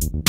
Thank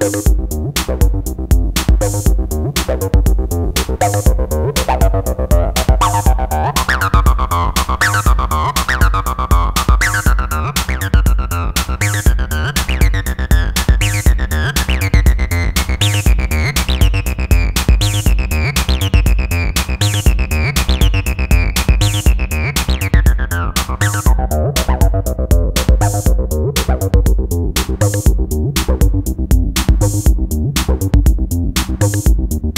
Thank you